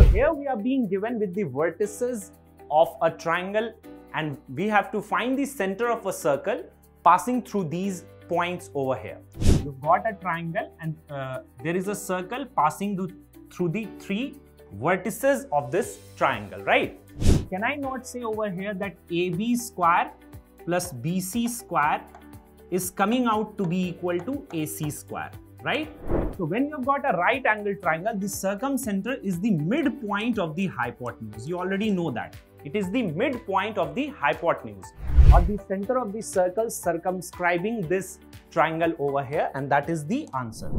So here we are being given with the vertices of a triangle and we have to find the center of a circle passing through these points over here. You've got a triangle and uh, there is a circle passing through the three vertices of this triangle, right? Can I not say over here that AB square plus BC square is coming out to be equal to AC square, right? So when you've got a right angle triangle, the circumcenter is the midpoint of the hypotenuse. You already know that. It is the midpoint of the hypotenuse or the center of the circle circumscribing this triangle over here and that is the answer.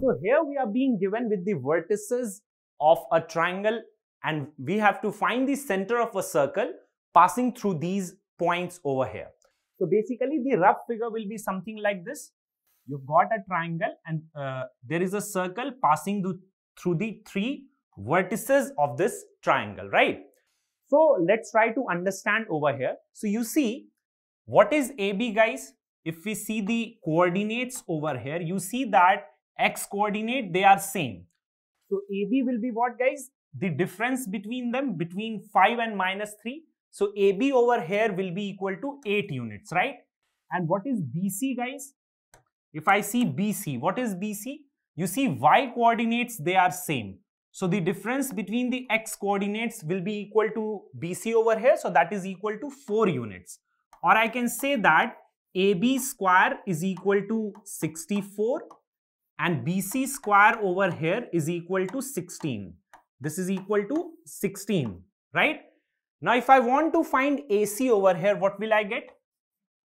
So here we are being given with the vertices of a triangle and we have to find the center of a circle passing through these points over here. So basically the rough figure will be something like this. You've got a triangle and uh, there is a circle passing through the three vertices of this triangle, right? So let's try to understand over here. So you see, what is AB guys? If we see the coordinates over here, you see that x coordinate, they are same. So AB will be what guys? The difference between them between 5 and minus 3. So AB over here will be equal to 8 units, right? And what is BC guys? If I see BC, what is BC? You see y coordinates, they are same. So the difference between the x coordinates will be equal to BC over here. So that is equal to 4 units. Or I can say that AB square is equal to 64 and BC square over here is equal to 16. This is equal to 16, right? Now if I want to find AC over here, what will I get?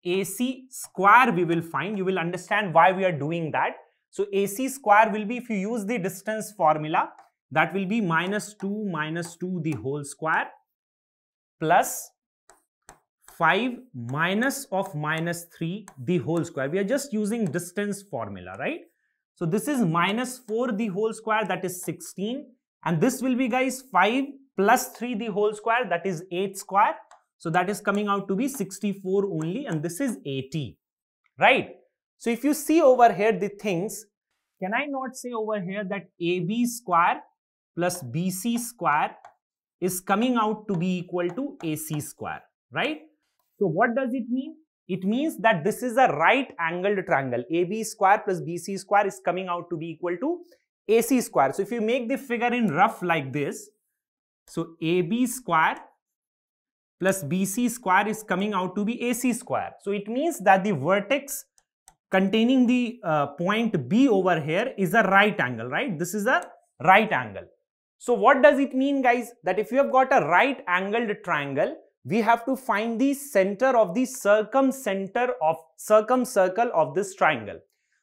AC square we will find. You will understand why we are doing that. So AC square will be if you use the distance formula, that will be minus 2 minus 2 the whole square plus 5 minus of minus 3 the whole square. We are just using distance formula, right? So this is minus 4 the whole square that is 16 and this will be guys 5 plus 3 the whole square that is 8 square. So that is coming out to be 64 only and this is 80, right? So if you see over here the things, can I not say over here that AB square plus BC square is coming out to be equal to AC square, right? So what does it mean? It means that this is a right angled triangle. AB square plus BC square is coming out to be equal to AC square. So if you make the figure in rough like this, so AB square plus BC square is coming out to be AC square. So it means that the vertex containing the uh, point B over here is a right angle, right? This is a right angle. So what does it mean guys? That if you have got a right angled triangle, we have to find the center of the circumcenter of circumcircle of this triangle.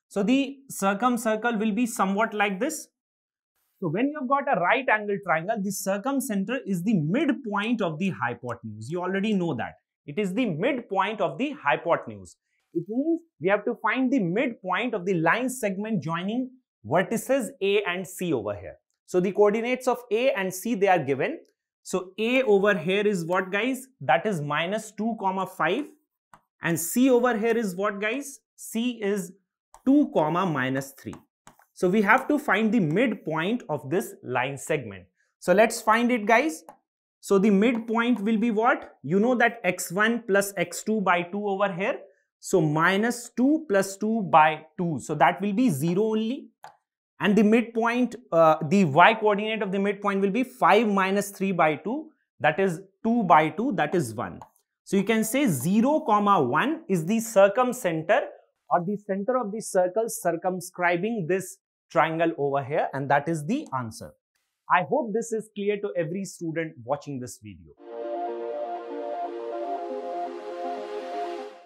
So the circumcircle will be somewhat like this. So when you have got a right angle triangle, the circumcenter is the midpoint of the hypotenuse. You already know that. It is the midpoint of the hypotenuse. It means we have to find the midpoint of the line segment joining vertices A and C over here. So the coordinates of A and C, they are given. So A over here is what guys? That is minus 2 comma 5. And C over here is what guys? C is 2 comma minus 3. So we have to find the midpoint of this line segment. So let's find it guys. So the midpoint will be what? You know that x1 plus x2 by 2 over here. So minus 2 plus 2 by 2. So that will be 0 only and the midpoint, uh, the y coordinate of the midpoint will be 5 minus 3 by 2, that is 2 by 2, that is 1. So you can say 0 comma 1 is the circumcenter or the center of the circle circumscribing this triangle over here and that is the answer. I hope this is clear to every student watching this video.